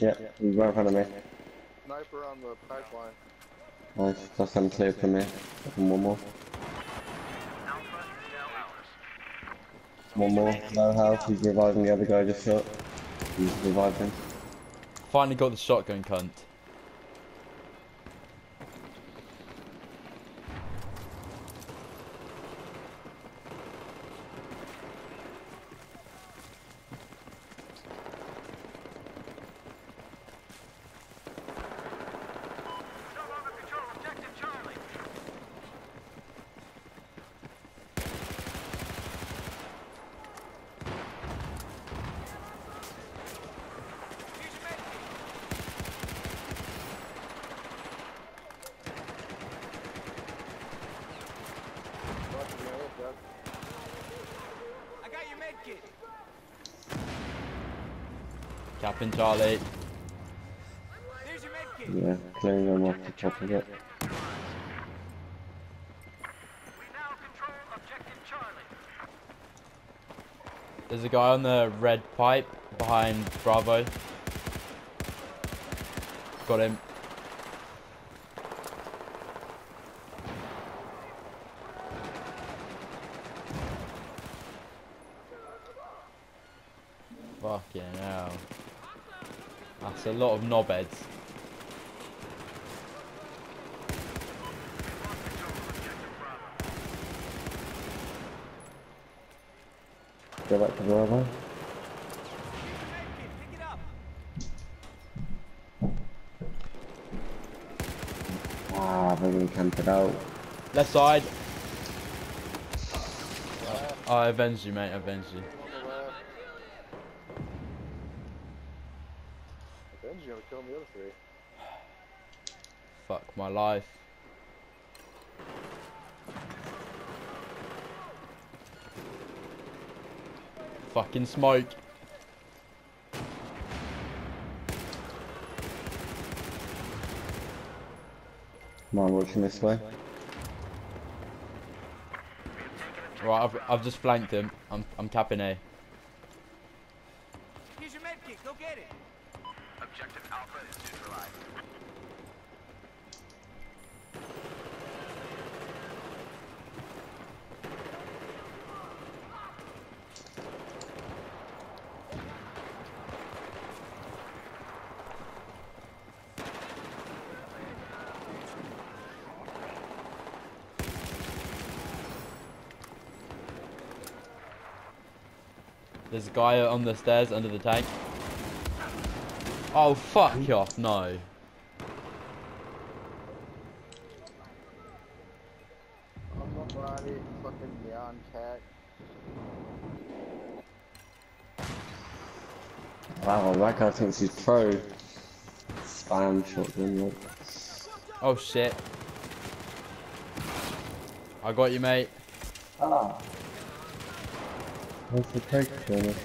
Yeah, he's right in front of me. Sniper on the pipeline. Nice, that's him clear for me. And one more. One more. Low house, he's reviving the other guy I just shot. He's revived him. Finally got the shotgun cunt. Captain Charlie. There's your med kit. Yeah, clearing them off the top of it. We now control objective Charlie. There's a guy on the red pipe behind Bravo. Got him. Fucking hell. That's a lot of knobheads. Go back to Bravo. Ah, they're gonna camp it out. Left side. I avenged you, mate. I avenged you. The left. Ben's gonna kill the other three. Fuck my life. Fucking smoke. Come on, watching this way. Right, I've, I've just flanked him. I'm, I'm tapping A. Here's your med kit. Go get it. Objective Alpha is neutralized. There's a guy on the stairs under the tank. Oh, fuck off. No. On the body, fucking neon cat. Wow, that guy thinks he's pro. Spam shotgun, look. Oh, shit. I got you, mate. Ah. What's the take, Jonas?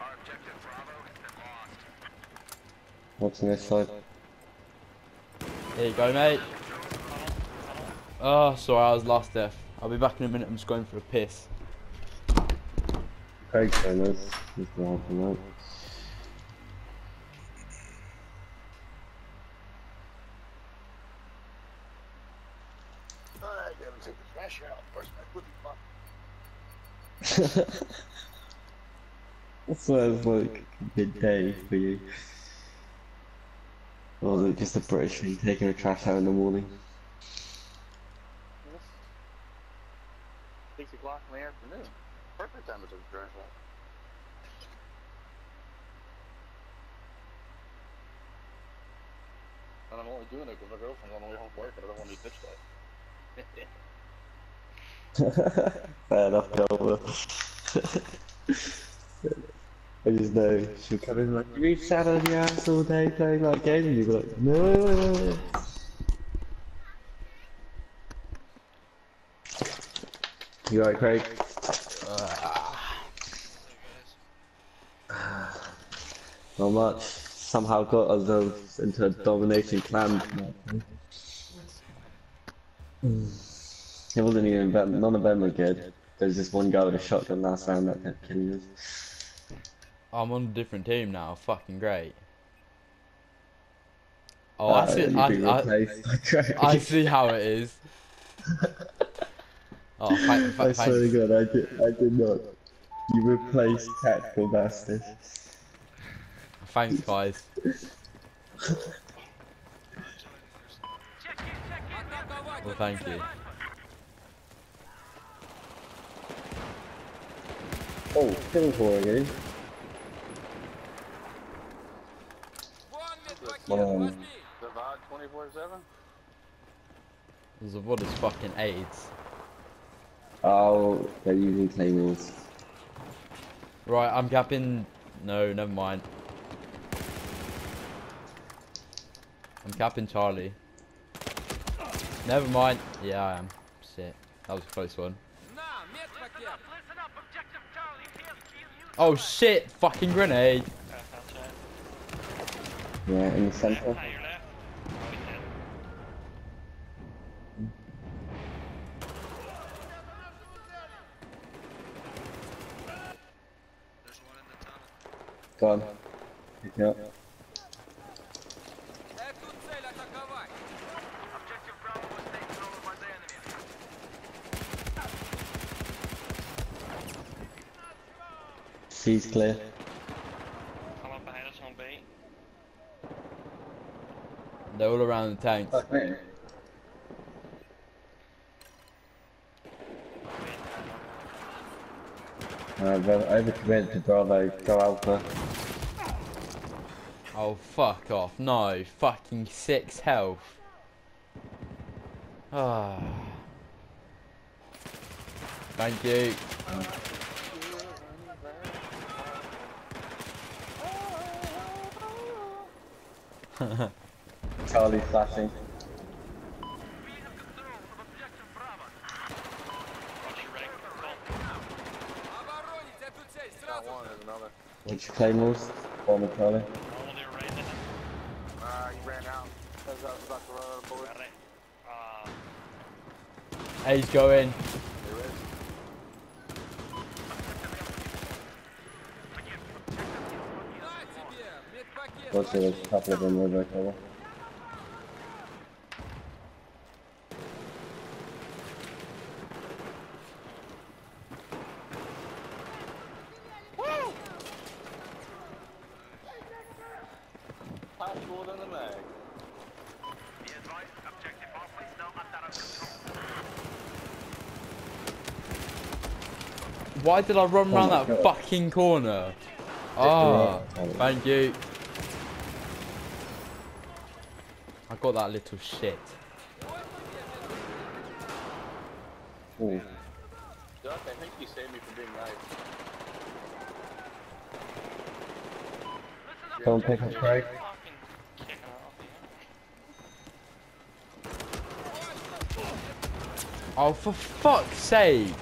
Our objective Bravo has been lost. This side. Here you go, mate. Oh, sorry, I was last death. I'll be back in a minute. I'm just going for a piss. Jonas. He's the helping out. I gotta take the trash out. Where's my flippy fuck? That's what it's like midday for you. Or is it just a British thing taking the trash out in the morning? Six o'clock in the afternoon. Perfect time to take the trash out. And I'm only doing it because my girlfriend's on the way home from work and I don't want to be bitched at. Fair enough, Delver. I just know she'll come in like, you sat on your ass all day playing that game, and you'll be like, no. You alright, Craig? Not much. Somehow got ourselves into a domination clan. It wasn't even none of them were good. There's this one guy with a shotgun last round that kept killing us. I'm on a different team now. Fucking great. Oh, I Uh, see. you've I, I, replaced by Craig. I see how it is. Oh, thank, I swear to God, I did, I did not. You replaced tactical bastard. thanks, guys. Well, thank you. Oh, killing for again. Um, Survive 24 7? There's a what is fucking AIDS. oh, they're using claymores. Right, I'm capping. No, never mind. I'm capping Charlie. Never mind. Yeah, I am. Shit. That was a close one. Listen up, objective Charlie. Here, here, Oh shit! Fucking grenade! Yeah, in the center. Go on. Pick it up. Objective Bravo was taken over by the enemy. C's clear. Come up behind us on B. They're all around the tanks. Fuck me. Uh, well, over commit to Bravo, go Alpha. Oh fuck off. No. Fucking six health. Ah. Thank you. Charlie flashing. We have control of objective Bravo. Roger, Rick. Cool. Got one, there's another. Which claymores? Bomber Charlie. All the right in. Ah, he ran out. That's out, about to run out of bullets. Uh, A's going. There is. Watch it, there's a couple of them over cover. Pass more than the mag. Be advised, objective Alpha is now under our control. Why did I run Oh around that God. fucking corner? Ah, Yeah. thank you. I got that little shit. Ooh. Duck, I think you saved me from being nice. Go and pick up Craig. fucking kicking it off, yeah. Oh, for fuck's sake!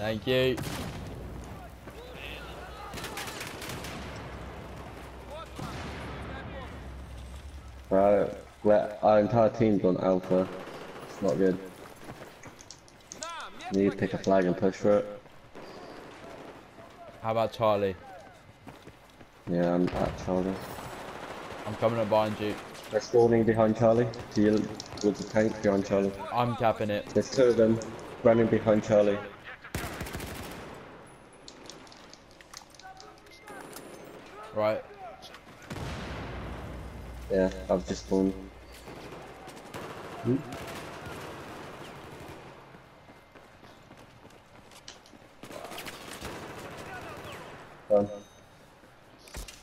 Thank you. Right, well, our entire team's on Alpha. It's not good. You need to pick a flag and push for it. How about Charlie? Yeah, I'm at Charlie. I'm coming up behind you. They're spawning behind Charlie. To you, with the tank behind Charlie. I'm capping it. There's two of them running behind Charlie. Right. Yeah, I've just spawned. Hmm. Done.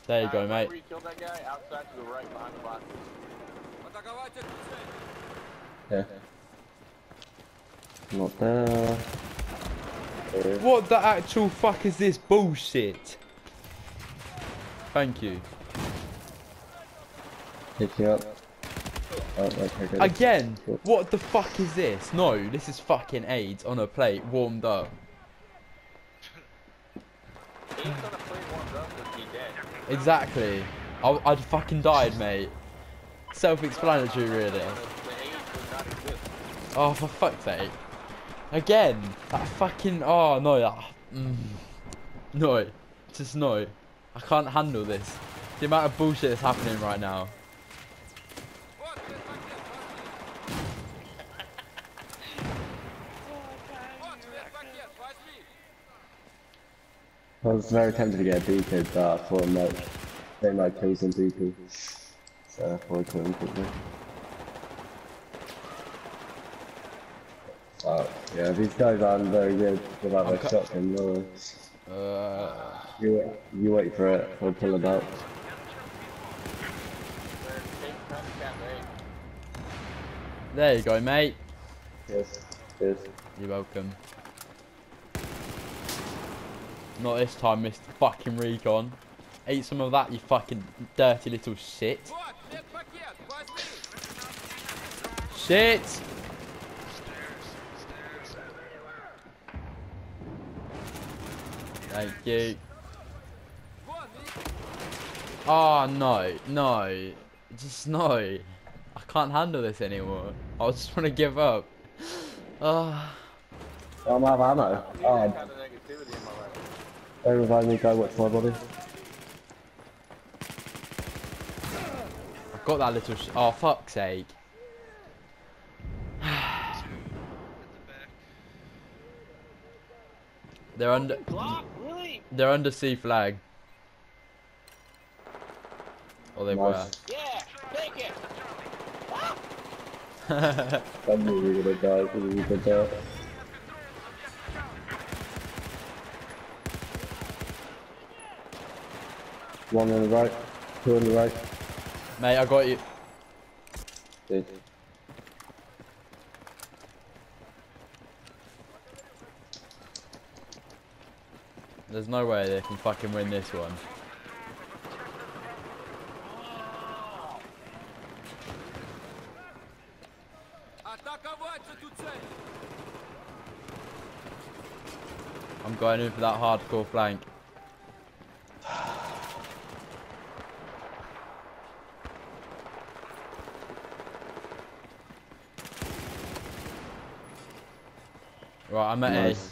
There you go, mate. Where you that guy? Outside to the right behind the box. Yeah. Not there. There. What the actual fuck is this bullshit? Thank you. Pick you up. Oh, okay. Again, what the fuck is this? No, this is fucking AIDS on a plate, warmed up. He's gonna play warmed up and be dead. Exactly. I, I'd fucking died, mate. Self-explanatory, really. The, the A's would Oh, for fuck's sake. Again. That fucking. Oh, no. That, mm, no. Just no. I can't handle this. The amount of bullshit that's happening right now. I was very tempted to get BP, but I thought I'm they might please in BP. So I thought I couldn't quickly. Oh, yeah, these guys aren't very good without their shotgun, noise. Uh, you, you wait for it, we'll pull it out. There you go, mate. Yes, yes. You're welcome. Not this time, Mr. Fucking Recon. Eat some of that, you fucking dirty little shit. Shit! Thank you. Oh, no, no. Just no. I can't handle this anymore. I just want to give up. Ah. Oh. I don't have ammo. Oh. Don't revive me, go watch my body. I've got that little Oh, fuck's sake. They're under. They're under sea flag. Or they Nice. Yeah, take it. were. I knew we were gonna die, we were gonna die. One on the right, two on the right. Mate, I got you. Good. There's no way they can fucking win this one. I'm going in for that hardcore flank. Right, I'm at nice. A.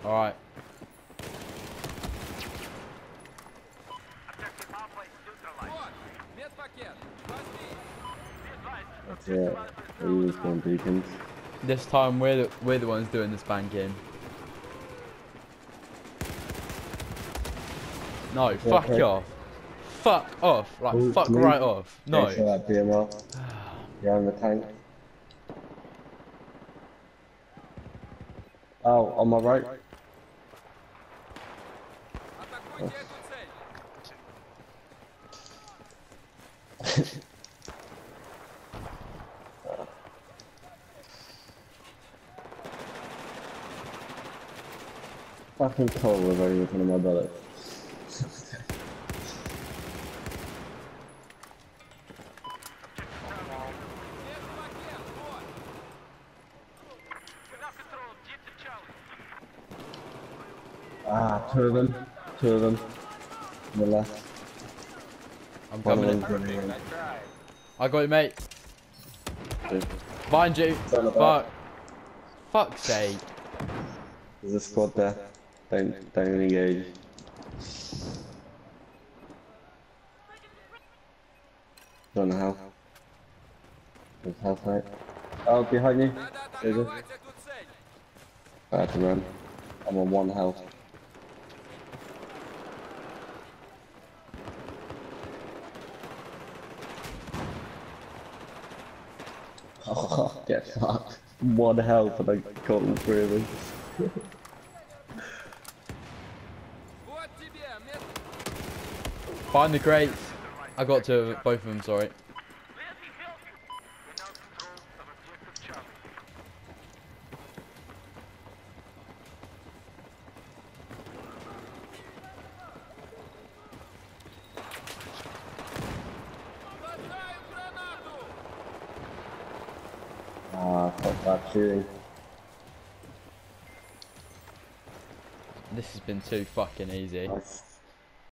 advised, That's it. We use one beacons. This time we're the, we're the ones doing the spanking. No, fuck okay. off. Fuck off. Like, Ooh, fuck me? right off. No. Thanks for that BMR. You're on the tank. Oh, on my right. Fucking cold with everything in my bullet. ah, two of them. Two of them. On the left. I'm One coming in. Running. I got you, mate. Mind you. Fuck. Fuck's sake. There's a squad there. Don't, don't engage. Don't know how. There's half right. Oh, behind you. I had to run. I'm on one health. get. One health and I couldn't really. Find the crates. I got to both of them, sorry. Too fucking easy.